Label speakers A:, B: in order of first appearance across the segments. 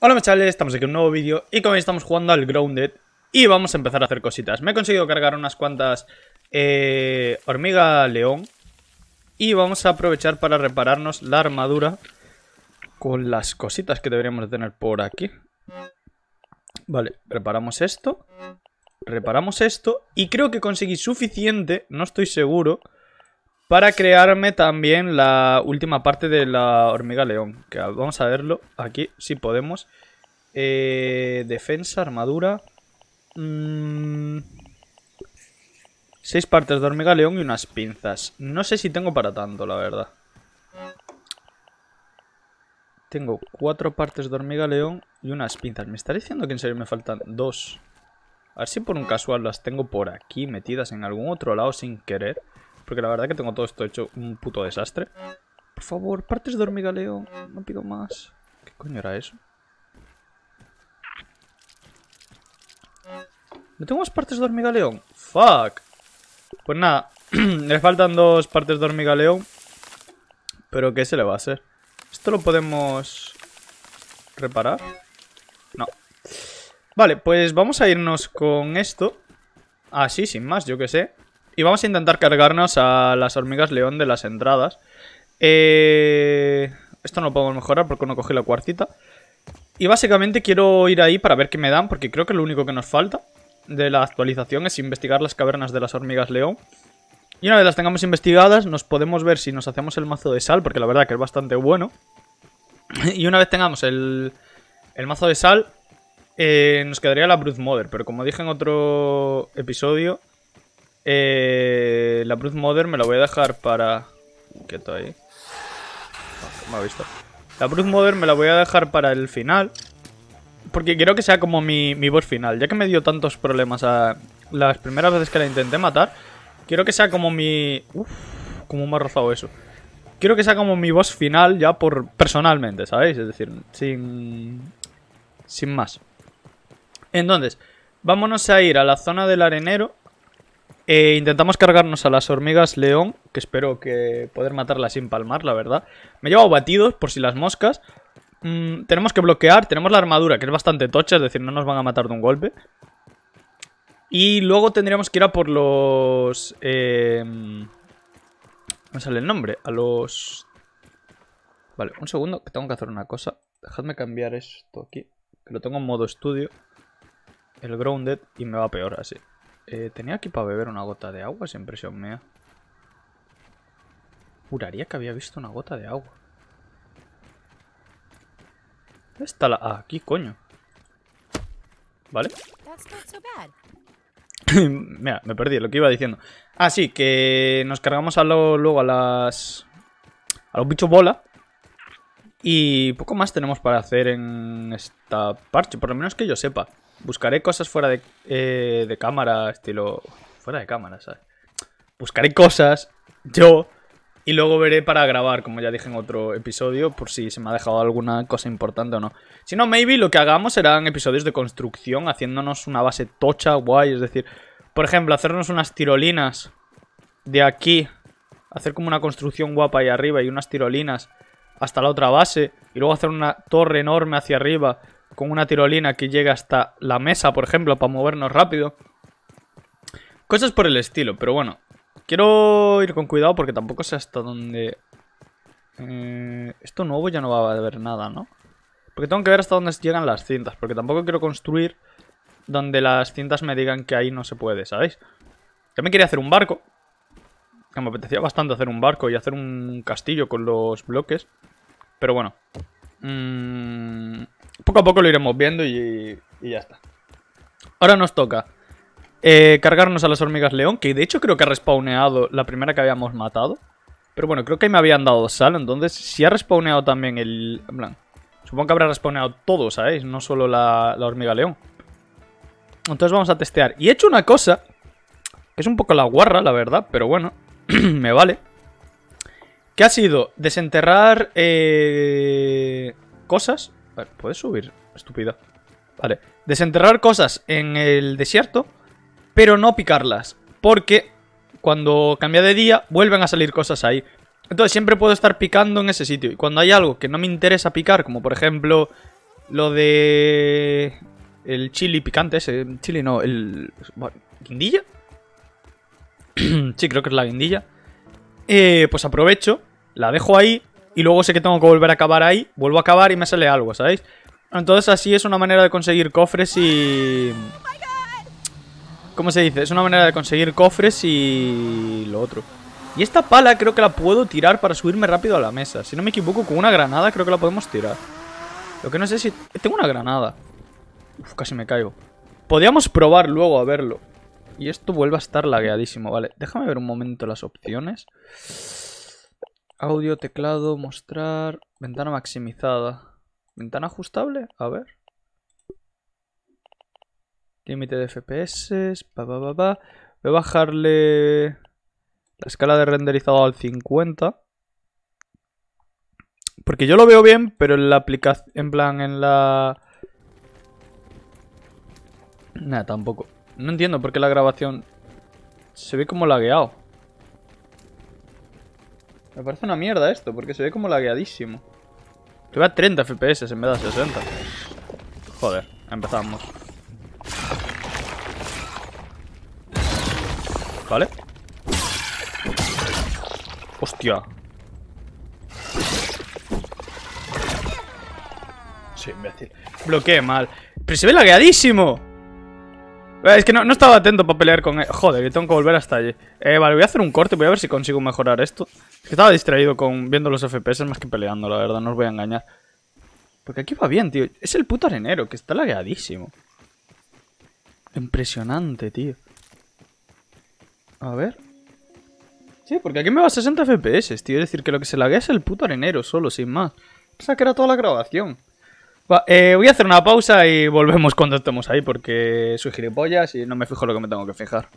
A: Hola chavales, estamos aquí en un nuevo vídeo y como estamos jugando al Grounded y vamos a empezar a hacer cositas. Me he conseguido cargar unas cuantas eh, hormiga león y vamos a aprovechar para repararnos la armadura con las cositas que deberíamos de tener por aquí. Vale, reparamos esto, reparamos esto y creo que conseguí suficiente, no estoy seguro, para crearme también la última parte de la hormiga león. Que vamos a verlo aquí, si podemos. Eh, defensa, armadura. Mm, seis partes de hormiga león y unas pinzas. No sé si tengo para tanto, la verdad. Tengo cuatro partes de hormiga león y unas pinzas. Me está diciendo que en serio me faltan dos. A ver si por un casual las tengo por aquí metidas en algún otro lado sin querer. Porque la verdad que tengo todo esto hecho un puto desastre. Por favor, partes de hormiga león. No pido más. ¿Qué coño era eso? ¿No tengo más partes de hormiga león? Fuck. Pues nada. le faltan dos partes de hormiga león. Pero ¿qué se le va a hacer? ¿Esto lo podemos reparar? No. Vale, pues vamos a irnos con esto. Así, sin más, yo que sé. Y vamos a intentar cargarnos a las hormigas león de las entradas. Eh... Esto no lo podemos mejorar porque no cogí la cuarcita. Y básicamente quiero ir ahí para ver qué me dan, porque creo que lo único que nos falta de la actualización es investigar las cavernas de las hormigas león. Y una vez las tengamos investigadas, nos podemos ver si nos hacemos el mazo de sal, porque la verdad que es bastante bueno. Y una vez tengamos el, el mazo de sal, eh, nos quedaría la Bruce Mother. Pero como dije en otro episodio, eh, la Bruce Mother me la voy a dejar para... Quieto ahí. me ha visto. La Bruce Mother me la voy a dejar para el final. Porque quiero que sea como mi, mi boss final. Ya que me dio tantos problemas a las primeras veces que la intenté matar. Quiero que sea como mi... Uf, como me ha rozado eso. Quiero que sea como mi boss final ya por personalmente, ¿sabéis? Es decir, sin... Sin más. Entonces, vámonos a ir a la zona del arenero eh, intentamos cargarnos a las hormigas león, que espero que poder matarlas sin palmar, la verdad. Me he llevado batidos por si las moscas. Mm, tenemos que bloquear, tenemos la armadura, que es bastante tocha, es decir, no nos van a matar de un golpe. Y luego tendríamos que ir a por los... Eh, sale el nombre, a los... Vale, un segundo, que tengo que hacer una cosa. Dejadme cambiar esto aquí, que lo tengo en modo estudio. El grounded y me va peor así. Eh, tenía aquí para beber una gota de agua, es impresión mía. Juraría que había visto una gota de agua. ¿Dónde está la...? Ah, aquí, coño. ¿Vale? Mira, me perdí lo que iba diciendo. Ah, sí, que nos cargamos a lo, luego a las... A los bichos bola. Y poco más tenemos para hacer en esta parche, por lo menos que yo sepa. Buscaré cosas fuera de, eh, de cámara, estilo... Fuera de cámara, ¿sabes? Buscaré cosas, yo, y luego veré para grabar, como ya dije en otro episodio, por si se me ha dejado alguna cosa importante o no. Si no, maybe lo que hagamos serán episodios de construcción, haciéndonos una base tocha, guay, es decir... Por ejemplo, hacernos unas tirolinas de aquí, hacer como una construcción guapa ahí arriba y unas tirolinas hasta la otra base, y luego hacer una torre enorme hacia arriba con una tirolina que llegue hasta la mesa, por ejemplo, para movernos rápido. Cosas por el estilo, pero bueno. Quiero ir con cuidado porque tampoco sé hasta dónde... Eh, esto nuevo ya no va a haber nada, ¿no? Porque tengo que ver hasta dónde llegan las cintas, porque tampoco quiero construir donde las cintas me digan que ahí no se puede, ¿sabéis? También quería hacer un barco. Me apetecía bastante hacer un barco y hacer un castillo con los bloques. Pero bueno. Mmm poco a poco lo iremos viendo y, ya está. Ahora nos toca eh, cargarnos a las hormigas león, que de hecho creo que ha respawneado la primera que habíamos matado. Pero bueno, creo que ahí me habían dado sal, entonces si ha respawneado también el... En plan, supongo que habrá respawneado todo, ¿sabéis? No solo la, la hormiga león. Entonces vamos a testear. Y he hecho una cosa, que es un poco la guarra, la verdad, pero bueno, me vale. Que ha sido desenterrar eh, cosas ¿puedes subir? Estúpida. Vale. Desenterrar cosas en el desierto, pero no picarlas. Porque cuando cambia de día, vuelven a salir cosas ahí. Entonces siempre puedo estar picando en ese sitio. Y cuando hay algo que no me interesa picar, como por ejemplo Lo de... El chili picante ese. Chili no, el... ¿Guindilla? sí, creo que es la guindilla. Eh, pues aprovecho, la dejo ahí y luego sé que tengo que volver a acabar ahí. Vuelvo a acabar y me sale algo, ¿sabéis? Entonces así es una manera de conseguir cofres y... ¿Cómo se dice? Es una manera de conseguir cofres y... Lo otro. Y esta pala creo que la puedo tirar para subirme rápido a la mesa. Si no me equivoco, con una granada creo que la podemos tirar. Lo que no sé si... Tengo una granada. Uf, casi me caigo. Podríamos probar luego a verlo. Y esto vuelve a estar lagueadísimo. Vale, déjame ver un momento las opciones. Audio, teclado, mostrar... Ventana maximizada. ¿Ventana ajustable? A ver. Límite de FPS. Pa, pa, pa, pa. Voy a bajarle... La escala de renderizado al 50. Porque yo lo veo bien, pero en la aplicación... En plan, en la... Nada, tampoco. No entiendo por qué la grabación se ve como lagueado. Me parece una mierda esto, porque se ve como lagueadísimo. Que va a 30 FPS en vez de 60. Joder, empezamos. ¿Vale? Hostia. Sí, imbécil. Bloqueé mal. Pero se ve lagueadísimo. Es que no, estaba atento para pelear con él. Joder, que tengo que volver hasta allí. Eh, vale, voy a hacer un corte. Voy a ver si consigo mejorar esto. Es que estaba distraído con viendo los FPS más que peleando, la verdad. No os voy a engañar. Porque aquí va bien, tío. Es el puto arenero, que está lagueadísimo. Impresionante, tío. A ver. Sí, porque aquí me va a 60 FPS, tío. Es decir, que lo que se laguea es el puto arenero solo, sin más. Pensaba que era toda la grabación. Eh, voy a hacer una pausa y volvemos cuando estemos ahí porque soy gilipollas y no me fijo lo que me tengo que fijar.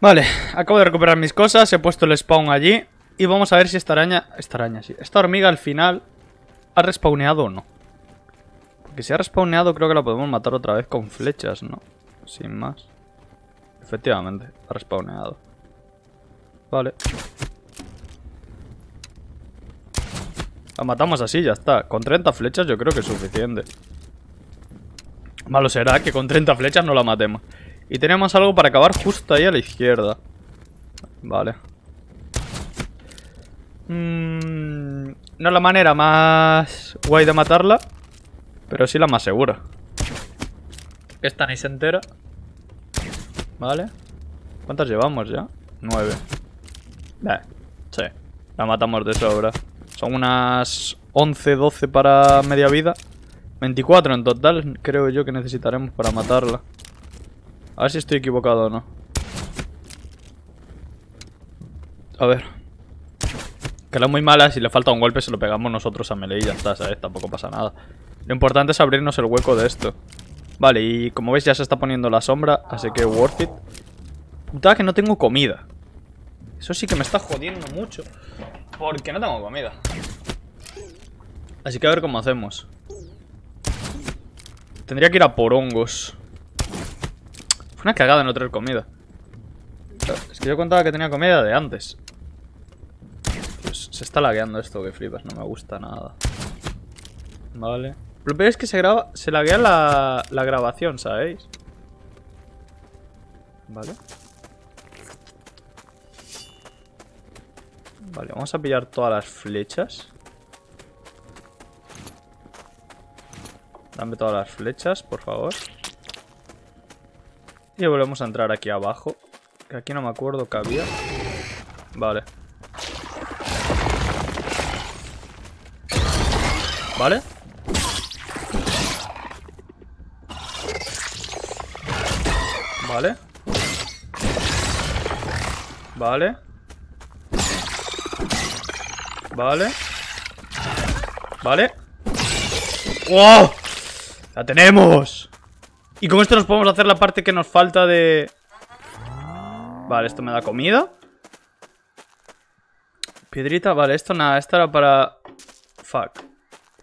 A: Vale, acabo de recuperar mis cosas, he puesto el spawn allí y vamos a ver si esta araña... Esta araña, sí. Esta hormiga al final ha respawneado o no. Porque si ha respawneado creo que la podemos matar otra vez con flechas, ¿no? Sin más. Efectivamente, ha respawneado. Vale. La matamos así, ya está. Con 30 flechas yo creo que es suficiente. Malo será que con 30 flechas no la matemos. Y tenemos algo para acabar justo ahí a la izquierda. Vale. Mm, no es la manera más guay de matarla. Pero sí la más segura. Esta ni se entera. Vale. ¿Cuántas llevamos ya? Nueve. Sí. La matamos de sobra. Unas 11, 12 para media vida. 24 en total, creo yo que necesitaremos para matarla. A ver si estoy equivocado o no. A ver. Que la muy mala, si le falta un golpe se lo pegamos nosotros a melee y ya está, ¿sabes? Tampoco pasa nada. Lo importante es abrirnos el hueco de esto. Vale, y como veis ya se está poniendo la sombra, así que worth it. Puta que no tengo comida. Eso sí que me está jodiendo mucho. Porque no tengo comida. Así que a ver cómo hacemos. Tendría que ir a por hongos. Fue una cagada no traer comida. Es que yo contaba que tenía comida de antes. Pues se está lagueando esto que flipas, no me gusta nada. Vale. Lo peor es que se graba. Se laguea la, la grabación, ¿sabéis? Vale. Vale, vamos a pillar todas las flechas. Dame todas las flechas, por favor. Y volvemos a entrar aquí abajo. Que aquí no me acuerdo que había. Vale. Vale. Vale. Vale. Vale. Vale. ¡Wow! ¡La tenemos! Y con esto nos podemos hacer la parte que nos falta de... Vale, esto me da comida. Piedrita, vale, esto nada, esto era para... Fuck.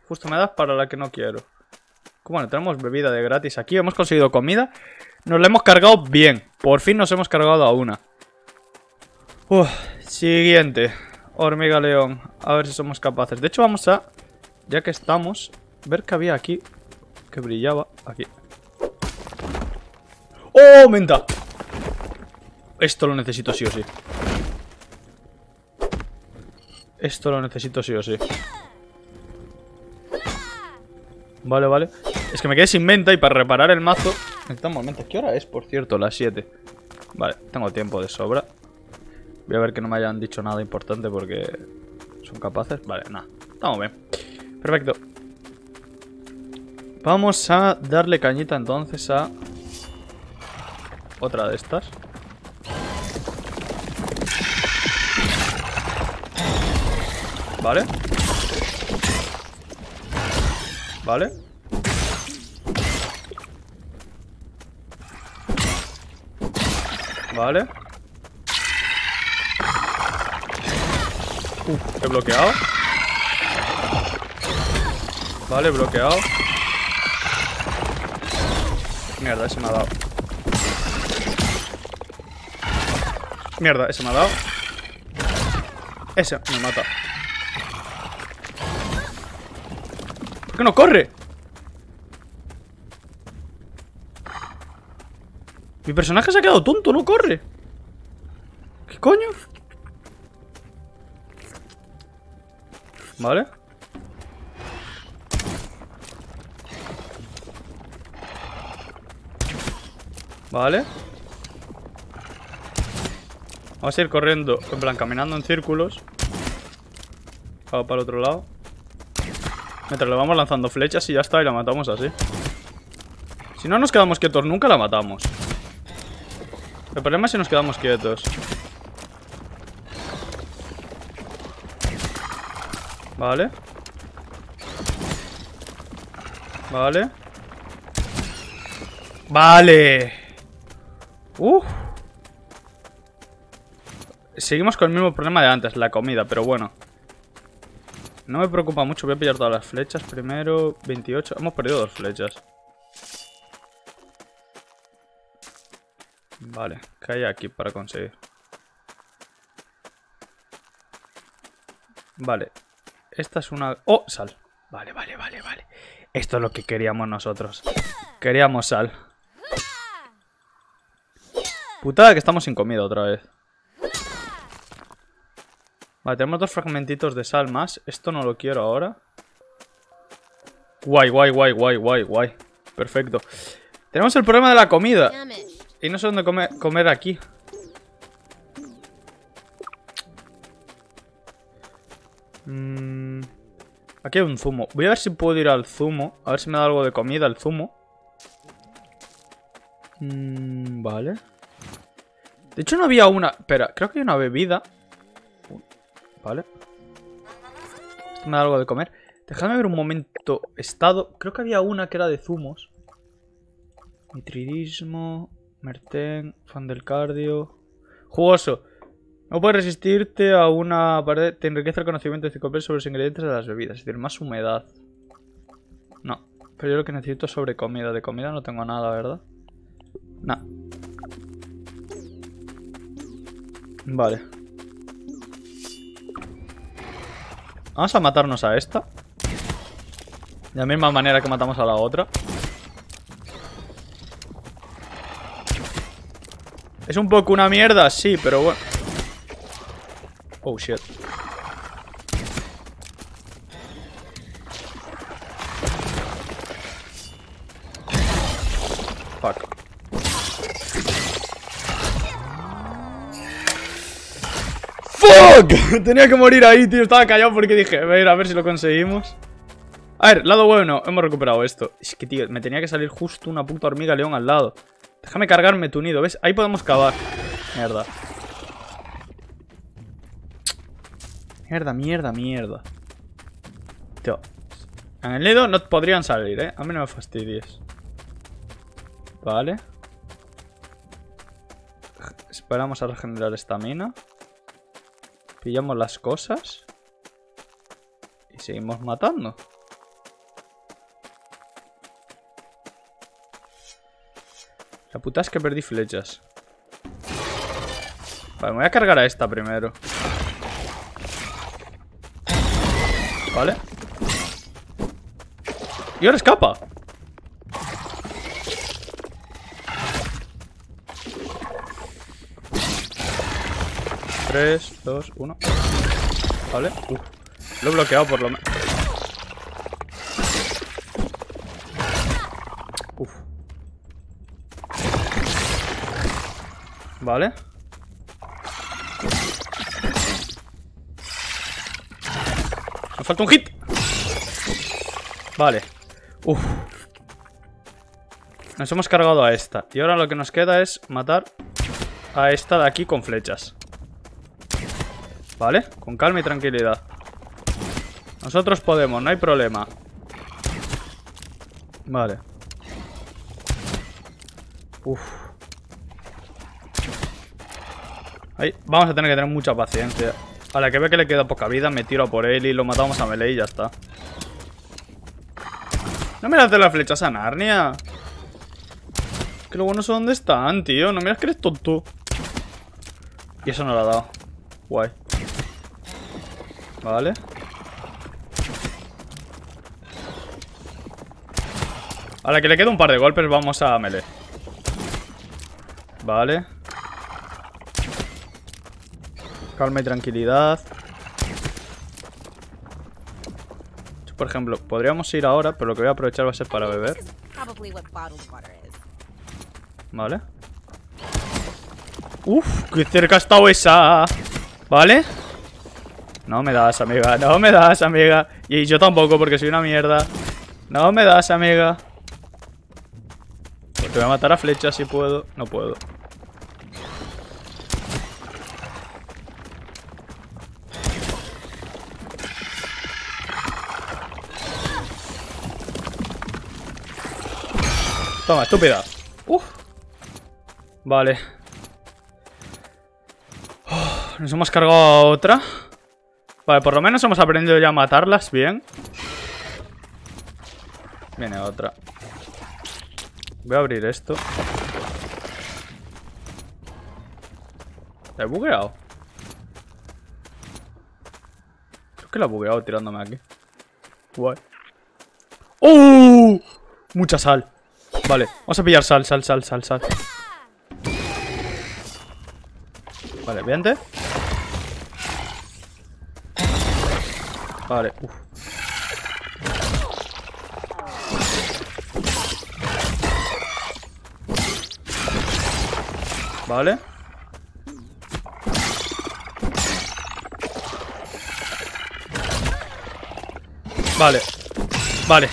A: Justo me da para la que no quiero. Bueno, tenemos bebida de gratis aquí, hemos conseguido comida. Nos la hemos cargado bien. Por fin nos hemos cargado a una. Uf, siguiente. Hormiga león. A ver si somos capaces. De hecho, vamos a, ya que estamos, ver qué había aquí. que brillaba. Aquí. ¡Oh, menta! Esto lo necesito sí o sí. Esto lo necesito sí o sí. Vale, vale. Es que me quedé sin menta y para reparar el mazo... Necesitamos menta. ¿Qué hora es, por cierto? Las 7. Vale, tengo tiempo de sobra. Voy a ver que no me hayan dicho nada importante porque son capaces. Vale, nada. Estamos bien. Perfecto. Vamos a darle cañita entonces a... Otra de estas. Vale. Vale. Vale. Uf, he bloqueado. Vale, bloqueado. Mierda, ese me ha dado. Mierda, ese me ha dado. Ese me mata. ¿Por qué no corre? Mi personaje se ha quedado tonto, no corre. ¿Qué coño? Vale. Vale. Vamos a ir corriendo, en plan, caminando en círculos. Vamos para el otro lado. Mientras le vamos lanzando flechas y ya está, y la matamos así. Si no nos quedamos quietos nunca, la matamos. El problema es si nos quedamos quietos. Vale. Vale. Vale. Uf. Seguimos con el mismo problema de antes, la comida, pero bueno. No me preocupa mucho, voy a pillar todas las flechas primero. 28, hemos perdido dos flechas. Vale, ¿qué hay aquí para conseguir? Vale, esta es una... ¡Oh! Sal. Vale, vale, vale, vale. Esto es lo que queríamos nosotros. Queríamos sal. Putada que estamos sin comida otra vez. Vale, tenemos dos fragmentitos de sal más. Esto no lo quiero ahora. Guay, guay, guay, guay, guay, guay. Perfecto. Tenemos el problema de la comida. Y no sé dónde comer, aquí. Mm, aquí hay un zumo. Voy a ver si puedo ir al zumo. A ver si me da algo de comida el zumo. Mm, vale. De hecho no había una... Espera, creo que hay una bebida. Vale. Esto me da algo de comer. Dejadme ver un momento. Estado... Creo que había una que era de zumos. Mitridismo... Merten, fan del cardio. Jugoso. No puedes resistirte a una pared. Te enriquece el conocimiento de sobre los ingredientes de las bebidas. Es decir, más humedad. No. Pero yo lo que necesito es sobre comida. De comida no tengo nada, ¿verdad? No. Vale. Vamos a matarnos a esta. De la misma manera que matamos a la otra. Es un poco una mierda, sí, pero bueno. Oh, shit. Fuck. ¡Fuck! Tenía que morir ahí, tío. Estaba callado porque dije, a ver, a ver si lo conseguimos. A ver, lado bueno, hemos recuperado esto. Es que, tío, me tenía que salir justo una puta hormiga león al lado. Déjame cargarme tu nido, ¿ves? Ahí podemos cavar. Mierda. Mierda, mierda, mierda. Tío. En el nido no podrían salir, ¿eh? A mí no me fastidies. Vale. Esperamos a regenerar esta mina. Pillamos las cosas. Y seguimos matando. La puta es que perdí flechas. Vale, me voy a cargar a esta primero. Vale Y ahora escapa. Tres, dos, uno. Vale Uf. Lo he bloqueado por lo menos Uf. Vale. Me falta un hit. Vale. Uf. Nos hemos cargado a esta. Y ahora lo que nos queda es matar a esta de aquí con flechas. ¿Vale? Con calma y tranquilidad. Nosotros podemos, no hay problema. Vale. Uf. Ahí, vamos a tener que tener mucha paciencia. A la que ve que le queda poca vida, me tiro por él y lo matamos a melee y ya está. No me hacer las flechas a Narnia. Que luego no sé dónde están, tío. No miras que eres tonto. Y eso no lo ha dado. Guay. Vale. A la que le queda un par de golpes vamos a melee. Vale. Calma y tranquilidad. Por ejemplo, podríamos ir ahora, pero lo que voy a aprovechar va a ser para beber. Vale. Uf, qué cerca ha estado esa. ¿Vale? No me das, amiga. No me das, amiga. Y yo tampoco, porque soy una mierda. No me das, amiga. Porque voy a matar a flecha si puedo. No puedo. Toma, estúpida. Uf. Vale. nos hemos cargado otra. Vale, por lo menos hemos aprendido ya a matarlas bien. Viene otra. Voy a abrir esto. ¿La he bugueado? Creo que la he bugueado tirándome aquí. Guay. ¡Oh! Mucha sal. Vale, vamos a pillar sal, sal, sal, sal, sal. Vale, vente. Vale, uff. Vale. Vale. Vale.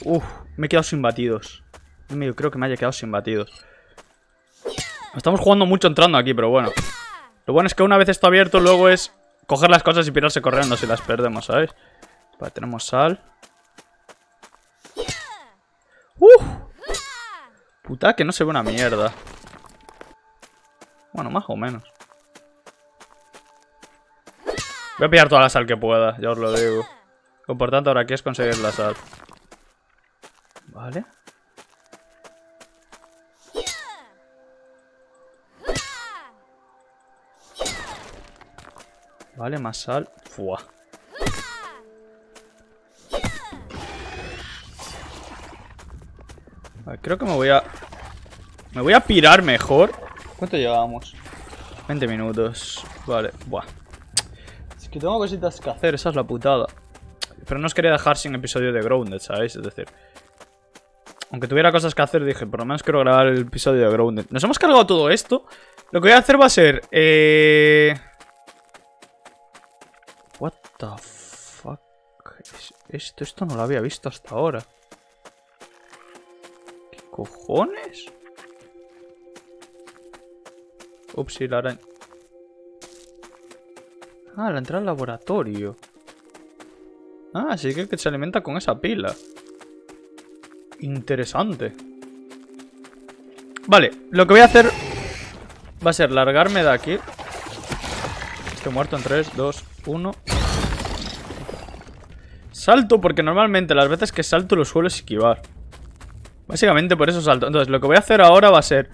A: Uf. Me he quedado sin batidos. Creo que me haya quedado sin batidos. Estamos jugando mucho entrando aquí, pero bueno. Lo bueno es que una vez esto abierto, luego es coger las cosas y pirarse corriendo si las perdemos, ¿sabes? Vale, tenemos sal. ¡Uf! Puta, que no se ve una mierda. Bueno, más o menos. Voy a pillar toda la sal que pueda, ya os lo digo. Lo importante ahora aquí es conseguir la sal. Vale. Vale, más sal. Fua. Vale, creo que me voy a... Me voy a pirar mejor. ¿Cuánto llevamos? 20 minutos. Vale, buah. Es que tengo cositas que hacer, esa es la putada. Pero no os quería dejar sin episodio de Grounded, ¿sabéis? Es decir... Aunque tuviera cosas que hacer, dije, por lo menos quiero grabar el episodio de Grounded. Nos hemos cargado todo esto. Lo que voy a hacer va a ser... Eh... What fuck? Esto, esto no lo había visto hasta ahora. ¿Qué cojones? Ups, la araña. Ah, la entrada al laboratorio. Ah, sí que se alimenta con esa pila. Interesante. Vale, lo que voy a hacer va a ser largarme de aquí. Estoy muerto en 3, 2, 1. Salto porque normalmente las veces que salto lo suelo esquivar. Básicamente por eso salto. Entonces lo que voy a hacer ahora va a ser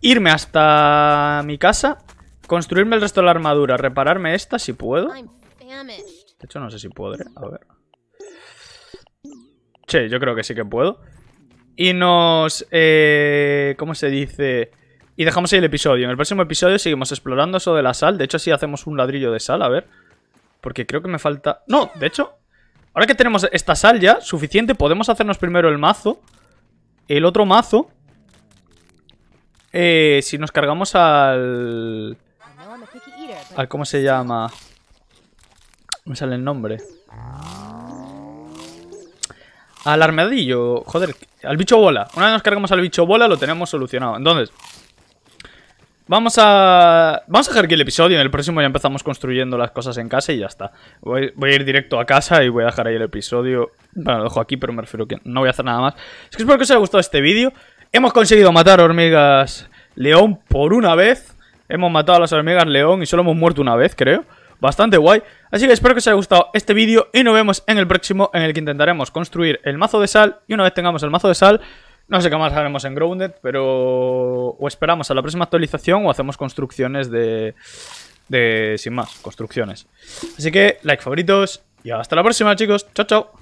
A: irme hasta mi casa, construirme el resto de la armadura, repararme esta si puedo. De hecho no sé si podré. A ver. Sí, yo creo que sí que puedo. Y nos... Eh, ¿Cómo se dice? Y dejamos ahí el episodio. En el próximo episodio seguimos explorando eso de la sal. De hecho, así hacemos un ladrillo de sal, a ver. Porque creo que me falta... No, de hecho, ahora que tenemos esta sal ya, suficiente, podemos hacernos primero el mazo. El otro mazo. Eh, si nos cargamos al... al ¿Cómo se llama? Me sale el nombre. Al armadillo, joder, al bicho bola. Una vez nos cargamos al bicho bola, lo tenemos solucionado. Entonces, vamos a... Vamos a dejar aquí el episodio. En el próximo ya empezamos construyendo las cosas en casa y ya está. Voy, a ir directo a casa y voy a dejar ahí el episodio. Bueno, lo dejo aquí, pero me refiero que no voy a hacer nada más. Es que espero que os haya gustado este vídeo. Hemos conseguido matar hormigas león por una vez. Hemos matado a las hormigas león y solo hemos muerto una vez, creo bastante guay. Así que espero que os haya gustado este vídeo y nos vemos en el próximo en el que intentaremos construir el mazo de sal y una vez tengamos el mazo de sal, no sé qué más haremos en Grounded, pero o esperamos a la próxima actualización o hacemos construcciones de... de sin más, construcciones. Así que like, favoritos y hasta la próxima chicos, chao chao.